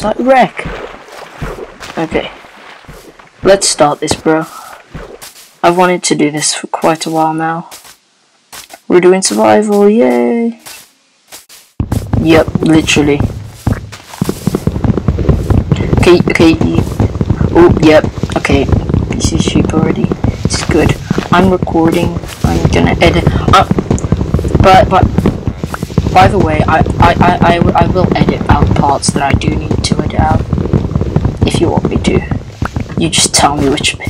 That wreck? Okay. Let's start this, bro. I've wanted to do this for quite a while now. We're doing survival, yay! Yep, literally. Okay, okay. Oh, yep, okay. This is sheep already. It's good. I'm recording. I'm gonna edit. Uh, but, but, by the way, I, I, I, I, will edit out parts that I do need to edit out. If you want me to. You just tell me which bit.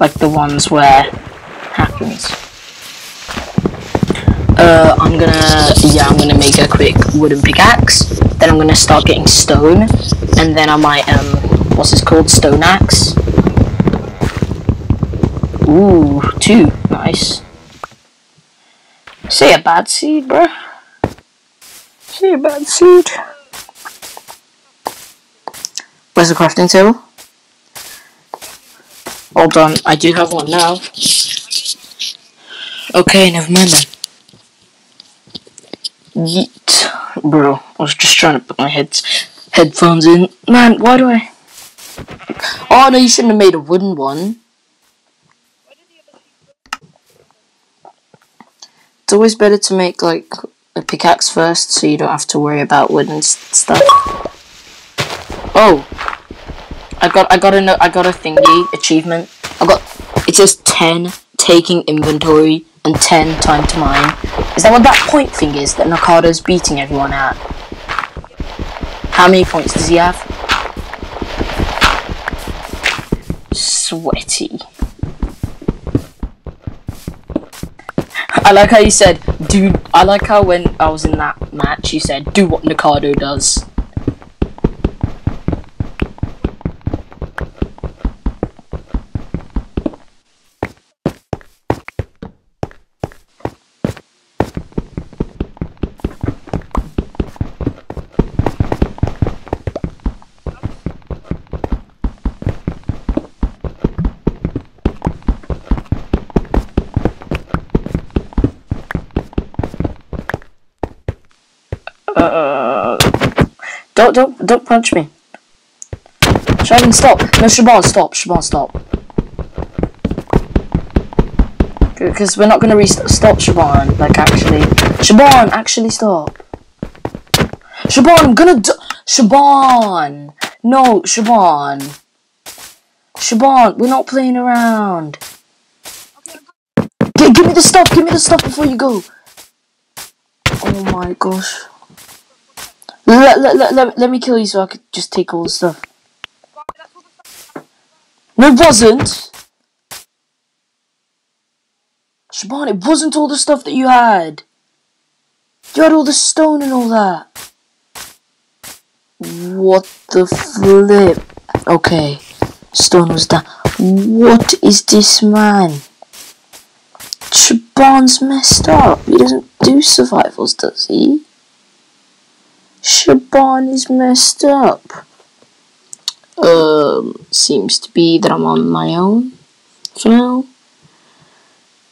Like the ones where happens. Uh, I'm gonna, yeah, I'm gonna make a quick wooden pickaxe. Then I'm gonna start getting stone, and then I might, um, what's this called? Stone axe. Ooh, two, nice. Say a bad seed, bro. Say a bad seed. Where's the crafting table? Hold on, I do have one now. Okay, never mind then. Yeet. Bro, I was just trying to put my heads headphones in. Man, why do I... Oh no, you shouldn't have made a wooden one. It's always better to make like a pickaxe first so you don't have to worry about wood and stuff. Oh! I got I got a I got a thingy achievement. I got it says ten taking inventory and ten time to mine. Is that what that point thing is that Nakado's beating everyone at? How many points does he have? Sweaty. I like how you said, dude. I like how when I was in that match, you said, do what Nakado does. Uh, don't don't punch me. Shaban, stop. No, Shaban, stop. Shaban, stop. Because we're not gonna restart. Stop, Shaban. Like actually, Shaban, actually stop. Shaban, I'm gonna do Shaban. No, Shaban. Shaban, we're not playing around. Give me the stuff. Give me the stuff before you go. Oh my gosh. Let, let, let, let, let me kill you so I could just take all the stuff. No, it wasn't! Shaban, it wasn't all the stuff that you had! You had all the stone and all that! What the flip? Okay, stone was done. What is this man? Shaban's messed up. He doesn't do survivals, does he? Shaban is messed up. Um, seems to be that I'm on my own for now.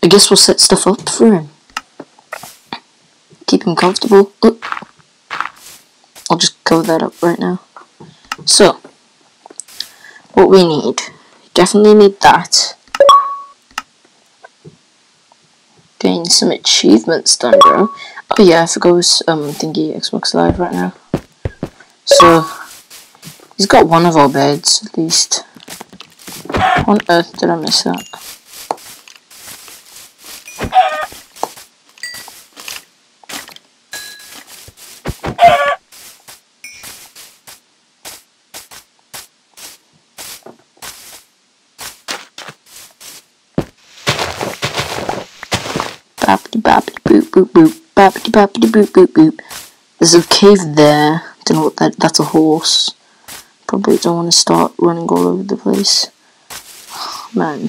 I guess we'll set stuff up for him. Keep him comfortable. Oh. I'll just cover that up right now. So, what we need, definitely need that. Getting some achievements done, bro. Oh yeah, I forgot was um thingy Xbox Live right now. So he's got one of our beds at least. On earth did I miss that? Boop boop boop. Boop boop boop. There's a cave there. Don't know what that. That's a horse. Probably don't want to start running all over the place. Man,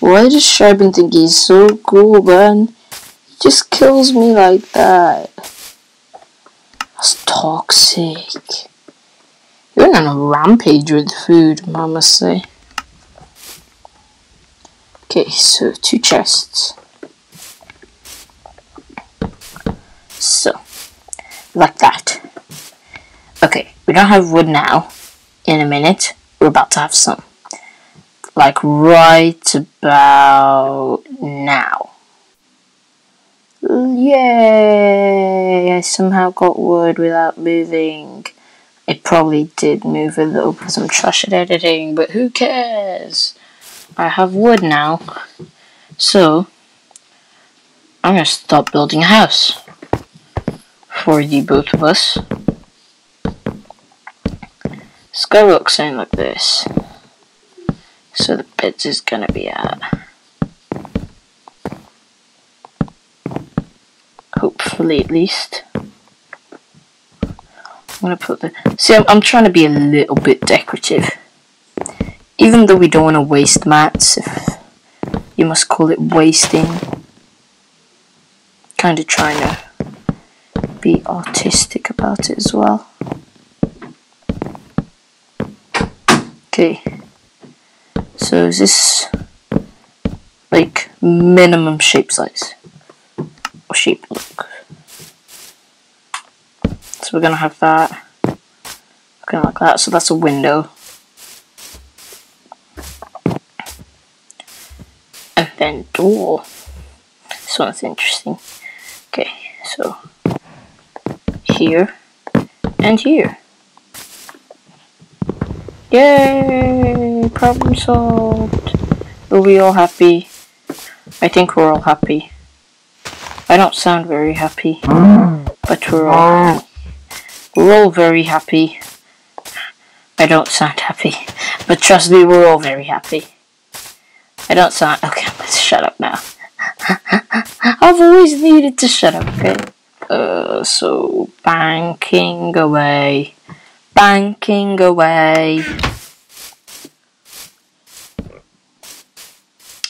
why does Shaban think he's so cool, man? He just kills me like that. That's toxic. You're on a rampage with food, mama say. Okay, so two chests. So, like that. Okay, we don't have wood now. In a minute, we're about to have some. Like right about now. Yay! I somehow got wood without moving. It probably did move a little because I'm trash at editing, but who cares? I have wood now. So, I'm gonna stop building a house. For the both of us. Look something like this. So the beds is gonna be at. Hopefully at least. I'm gonna put the see I'm, I'm trying to be a little bit decorative. Even though we don't want to waste mats, if you must call it wasting. Kinda trying to be artistic about it as well. Okay. So is this like minimum shape size or shape look? So we're gonna have that looking like that. So that's a window. And then door. This one's interesting. Okay, so here and here. Yay! Problem solved. Are we all happy? I think we're all happy. I don't sound very happy, but we're all. We're all very happy. I don't sound happy, but trust me, we're all very happy. I don't sound okay. Let's shut up now. I've always needed to shut up. Okay. Uh, so banking away banking away.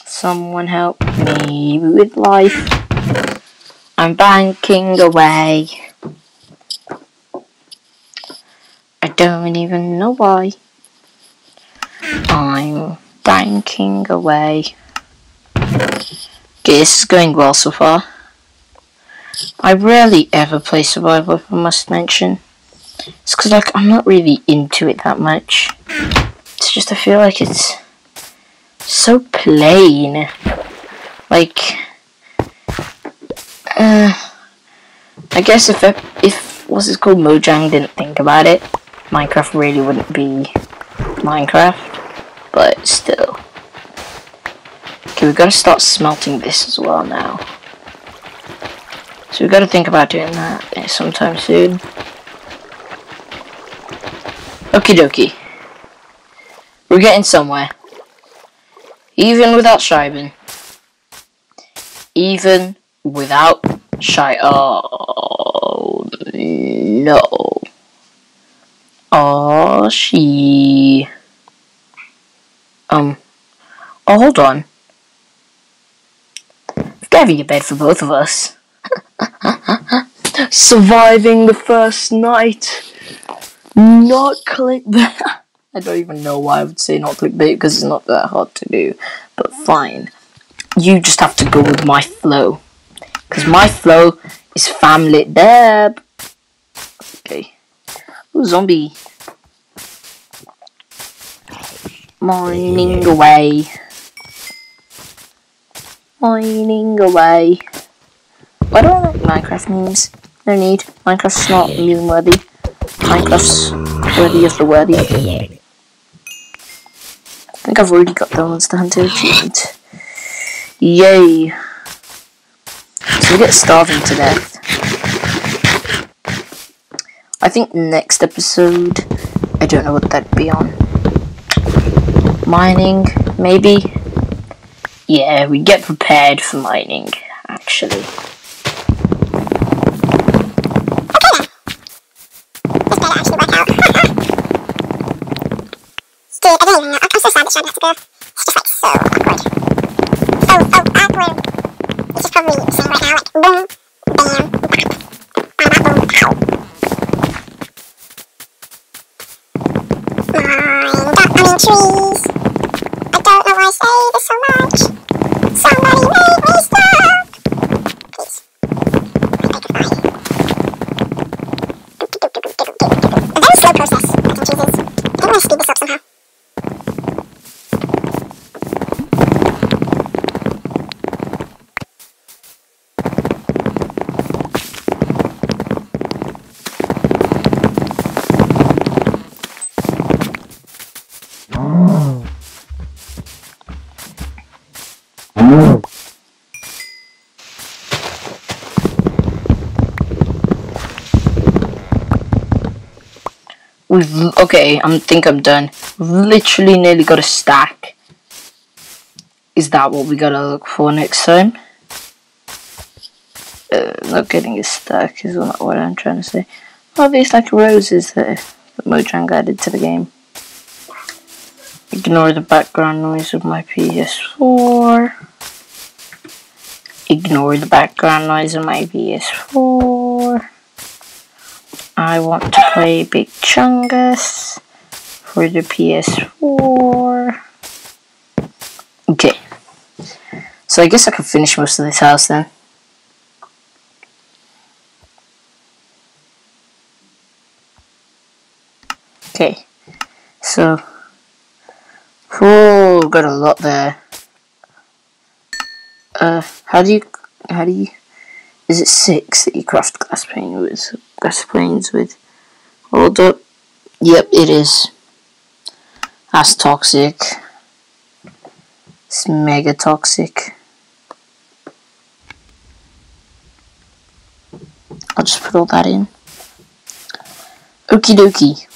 Someone help me with life. I'm banking away. I don't even know why. I'm banking away. Okay, this is going well so far. I rarely ever play survival, I must mention. It's because like I'm not really into it that much. It's just I feel like it's so plain. Like, uh, I guess if I, if what's it called Mojang didn't think about it, Minecraft really wouldn't be Minecraft. But still. Okay, we gotta start smelting this as well now. So we gotta think about doing that sometime soon. Okie dokie. We're getting somewhere. Even without Scheiben. Even without Shy. Oh, no. Oh, she. Um. Oh, hold on. Gavin a bed for both of us. Surviving the first night. Not clickbait. I don't even know why I would say not clickbait because it's not that hard to do. But fine. You just have to go with my flow. Because my flow is family deb. Okay. Ooh, zombie. Mining away. Mining away. Why do I like Minecraft memes? No need. Minecraft's not meme worthy. Minecraft's worthy of the worthy. I think I've already got the Monster Hunter achievement. Yay! So we get starving to death. I think next episode, I don't know what that'd be on. Mining, maybe? Yeah, we get prepared for mining, actually. Shad has to go. It's just like so awkward. So, so awkward. It's just probably saying right now, like, boom, bam, bop, bam, boom, pow. Got, I mean, trees. I don't know why I say this so much. Somebody We've okay. I think I'm done. Literally nearly got a stack. Is that what we gotta look for next time? Uh, not getting a stack is not what I'm trying to say. Oh, there's like roses there that Mojang added to the game. Ignore the background noise of my PS4. Ignore the background noise of my PS4. I want to play Big Chungus for the PS4. Okay. So I guess I can finish most of this house then. Okay. So. Oh, got a lot there. Uh, how do you, how do you, is it six that you craft glass pane with? Glass panes with. Hold up. Yep, it is. That's toxic. It's mega toxic. I'll just put all that in. Okie dokie.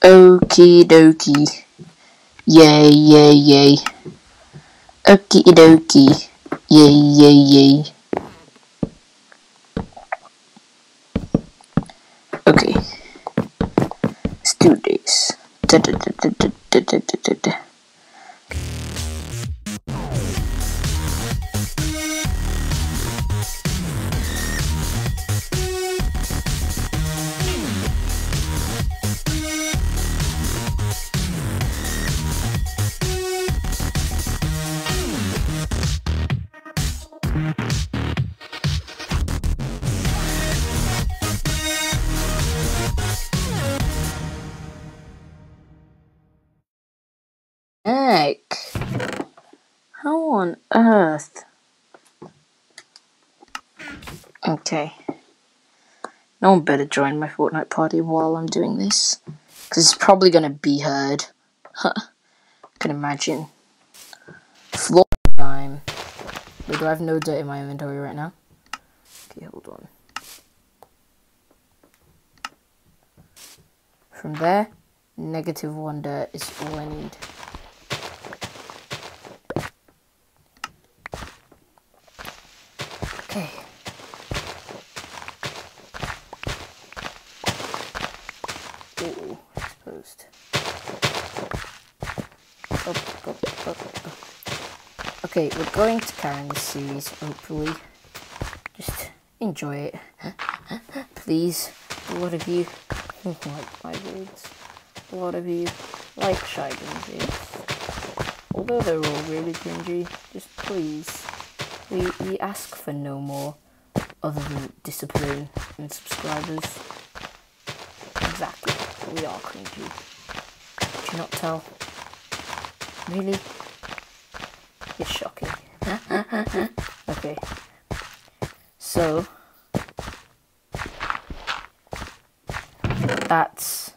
Okie dokie. Yay, yay, yay. Okie dokie. Yay, yay, yay. Okay. Let's do this. Heck. How on earth? Okay. No one better join my Fortnite party while I'm doing this. Because it's probably going to be heard. Huh. Can imagine. Floor time. Wait, do I have no dirt in my inventory right now? Okay, hold on. From there, negative one dirt is all I need. Okay. Ooh, exposed. Up, up, up. Okay, we're going to carry on this series, hopefully. Just enjoy it. Please, a lot of you like my words. A lot of you like shy videos. Although they're all really cringy, just please we, we ask for no more other than discipline and subscribers. Exactly. We are cringy. Did you not tell? Really? It's shocking. okay. So that's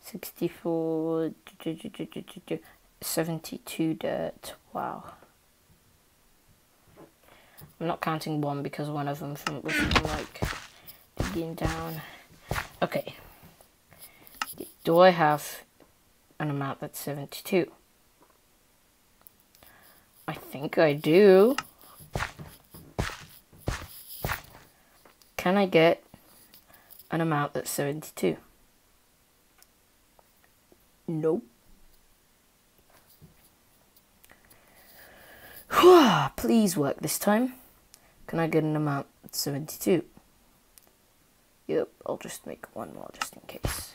64 72 dirt. Wow. I'm not counting one because one of them from, was from like digging down. Okay. Do I have an amount that's 72? I think I do. Can I get an amount that's 72? Nope. Please work this time. Can I get an amount 72? Yep, I'll just make one more just in case.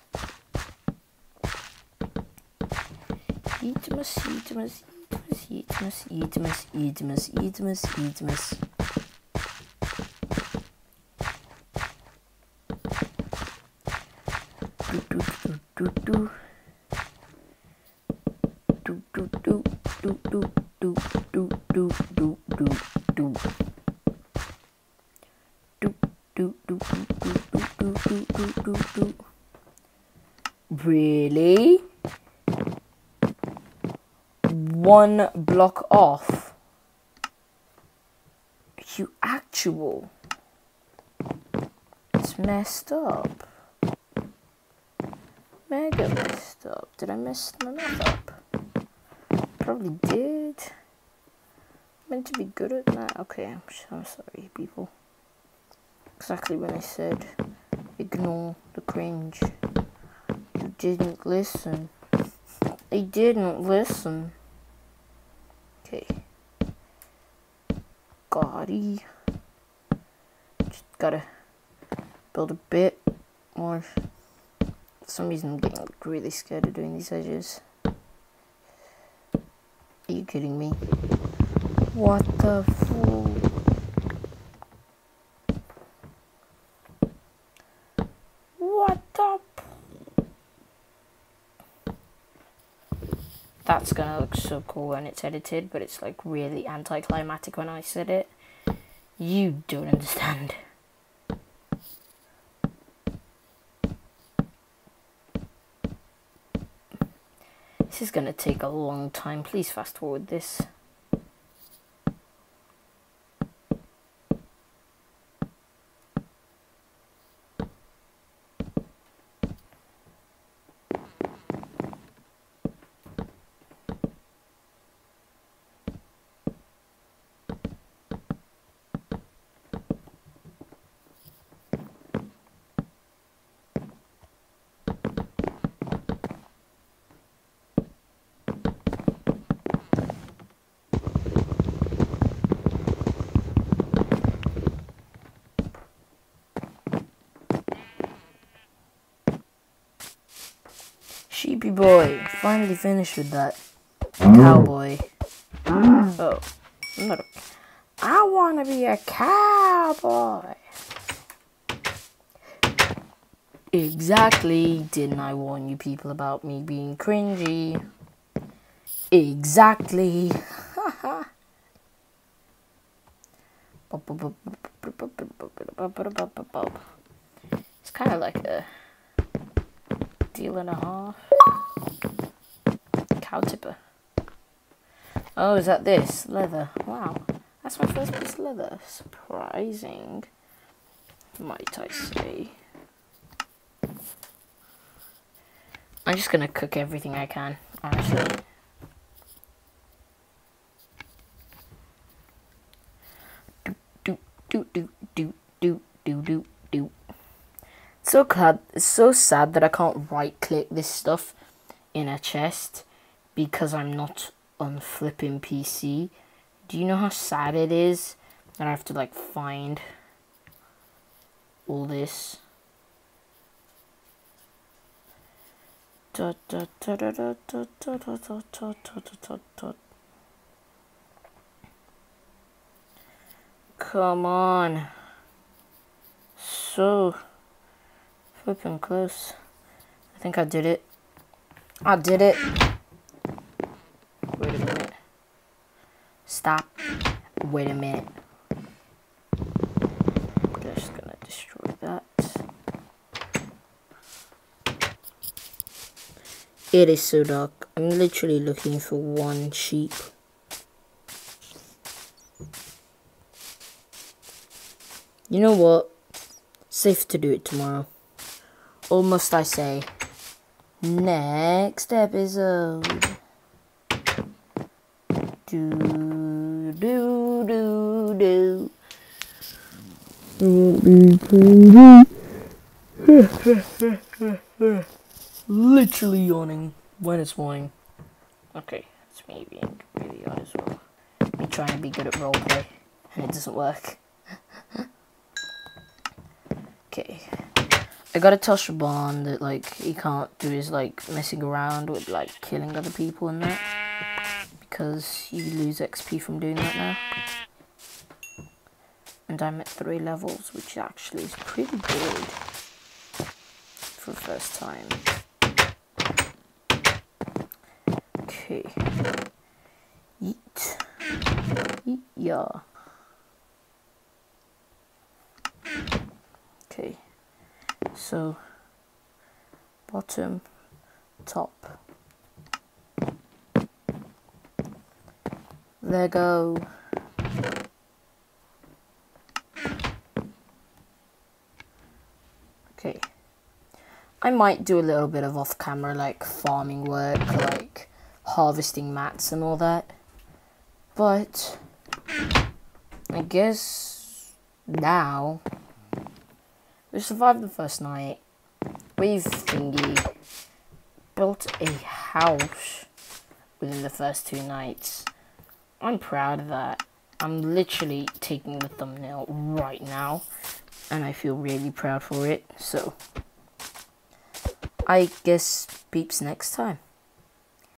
Do do do do do do do do do do do Really? One block off. You actual. It's messed up. mega messed up. Did I mess my math up? Probably did. Meant to be good at that. Okay, I'm, I'm sorry, people. Exactly when I said ignore the cringe. Didn't listen. I didn't listen. Okay. Gaudy. Just gotta build a bit more. For some reason I'm getting really scared of doing these edges. Are you kidding me? What the fool? What the? That's gonna look so cool when it's edited, but it's like really anticlimactic when I said it. You don't understand. This is gonna take a long time. Please fast forward this. Boy, finally finished with that. Cowboy. Mm. Oh, I'm not a, I want to be a cowboy. Exactly. Didn't I warn you people about me being cringy? Exactly. It's kind of like a deal and a half. Cow tipper. Oh, is that this? Leather. Wow. That's my first piece of leather. Surprising. Might I say. I'm just gonna cook everything I can, honestly. Do do do do do do do do. So glad, it's so sad that I can't right click this stuff in a chest because I'm not on flipping PC. Do you know how sad it is that I have to like find all this? Come on. So flipping close. I think I did it. I did it. Wait a minute. Stop. Wait a minute. Just gonna destroy that. It is so dark. I'm literally looking for one sheep. You know what? Safe to do it tomorrow. Or must I say, next episode. Do, do, do, do. Literally yawning when it's morning. Okay, it's me being really odd as well. Me trying to be good at roleplay, and it doesn't work. okay. I gotta tell Shaban that like he can't do his like messing around with like killing other people and that because you lose XP from doing that now. And I'm at three levels, which actually is pretty good for the first time. Okay. Yeet. Yeet, yeah. Okay. So, bottom, top. there go Okay. I might do a little bit of off camera, like farming work, like harvesting mats and all that. But I guess now we survived the first night. We've thingy built a house within the first two nights. I'm proud of that. I'm literally taking the thumbnail right now and I feel really proud for it. So I guess peeps next time.